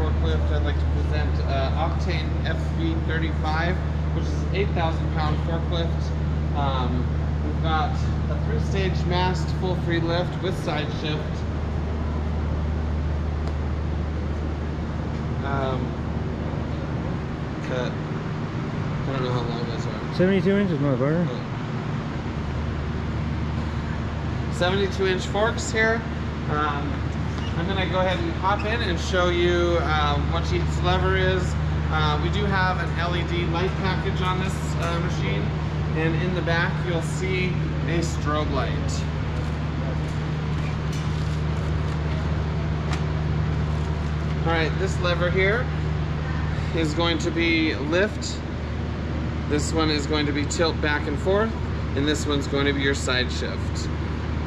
forklift, I'd like to present uh, Octane FB35, which is an 8,000 pound forklift. Um, we've got a three stage mast full free lift with side shift. Um, cut. I don't know how long those are. 72 inches, motherfucker. 72 inch forks here. Um, I'm gonna go ahead and hop in and show you um, what each lever is. Uh, we do have an LED light package on this uh, machine and in the back you'll see a strobe light. All right, this lever here is going to be lift. This one is going to be tilt back and forth and this one's going to be your side shift.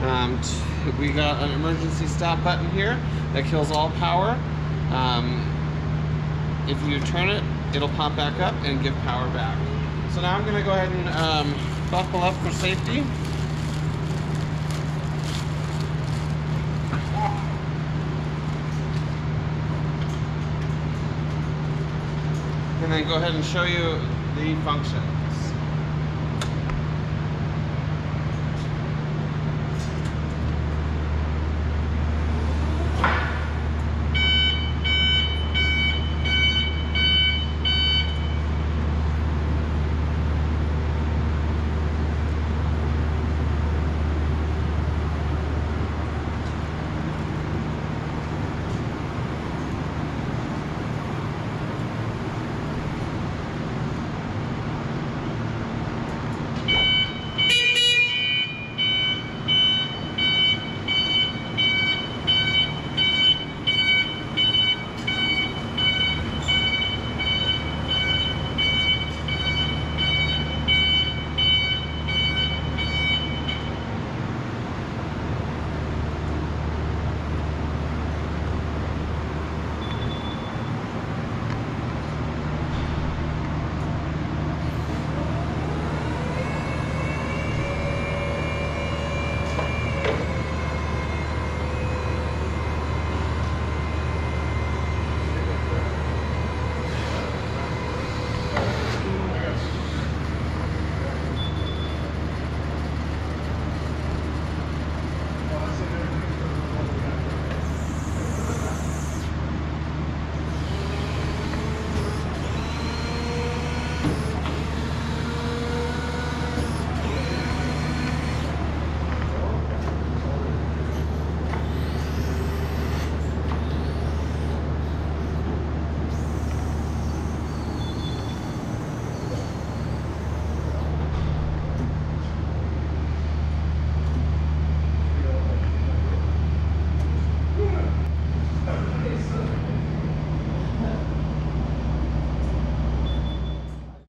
Um, we got an emergency stop button here that kills all power. Um, if you turn it, it'll pop back up and give power back. So now I'm gonna go ahead and um, buckle up for safety. And then go ahead and show you the function.